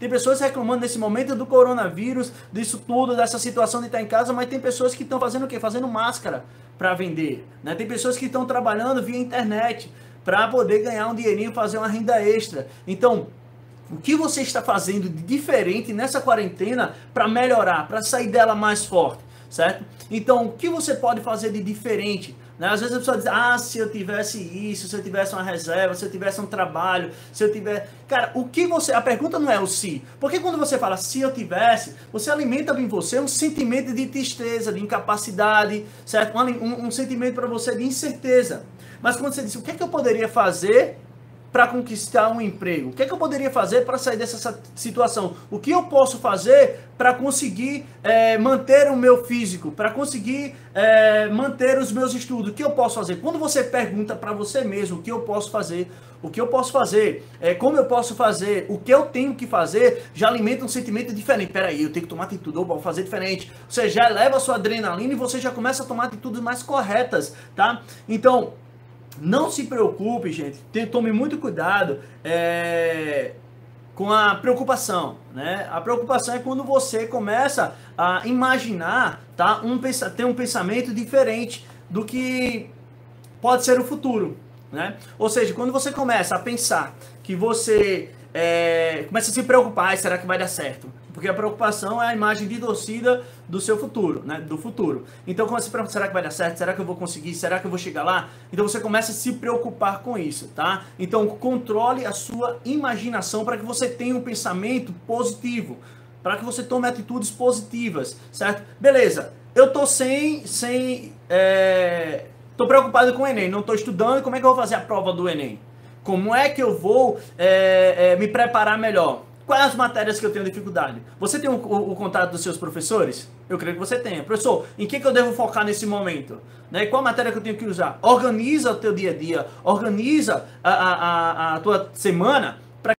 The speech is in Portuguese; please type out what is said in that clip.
Tem pessoas reclamando nesse momento do coronavírus, disso tudo, dessa situação de estar em casa, mas tem pessoas que estão fazendo o quê? Fazendo máscara para vender. Né? Tem pessoas que estão trabalhando via internet para poder ganhar um dinheirinho, fazer uma renda extra. Então, o que você está fazendo de diferente nessa quarentena para melhorar, para sair dela mais forte, certo? Então, o que você pode fazer de diferente? Né? Às vezes a pessoa diz, ah, se eu tivesse isso, se eu tivesse uma reserva, se eu tivesse um trabalho, se eu tiver. Cara, o que você. A pergunta não é o se. Porque quando você fala se eu tivesse, você alimenta em você um sentimento de tristeza, de incapacidade, certo? Um, um, sentimento para você de incerteza. Mas quando você diz, o que é que eu poderia fazer para conquistar um emprego? O que, é que eu poderia fazer para sair dessa situação? O que eu posso fazer para conseguir é, manter o meu físico? Para conseguir é, manter os meus estudos? O que eu posso fazer? Quando você pergunta para você mesmo o que eu posso fazer, o que eu posso fazer, é, como eu posso fazer, o que eu tenho que fazer, já alimenta um sentimento diferente. Peraí, eu tenho que tomar atitude, eu vou fazer diferente. Você já eleva a sua adrenalina e você já começa a tomar atitudes mais corretas, tá? Então, não se preocupe, gente. Tome muito cuidado é, com a preocupação. Né? A preocupação é quando você começa a imaginar, tá? Um, ter um pensamento diferente do que pode ser o futuro. Né? Ou seja, quando você começa a pensar que você é, começa a se preocupar, será que vai dar certo? Porque a preocupação é a imagem distorcida do seu futuro, né? Do futuro. Então, você pergunta, será que vai dar certo? Será que eu vou conseguir? Será que eu vou chegar lá? Então, você começa a se preocupar com isso, tá? Então, controle a sua imaginação para que você tenha um pensamento positivo, para que você tome atitudes positivas, certo? Beleza, eu tô sem, sem, é... tô preocupado com o Enem, não tô estudando, como é que eu vou fazer a prova do Enem? Como é que eu vou é, é, me preparar melhor? Quais as matérias que eu tenho dificuldade? Você tem o, o, o, contato dos seus professores? Eu creio que você tenha. Professor, em que, que eu devo focar nesse momento? Né? Qual matéria que eu tenho que usar? Organiza o teu dia a dia, organiza a, a, a, a tua semana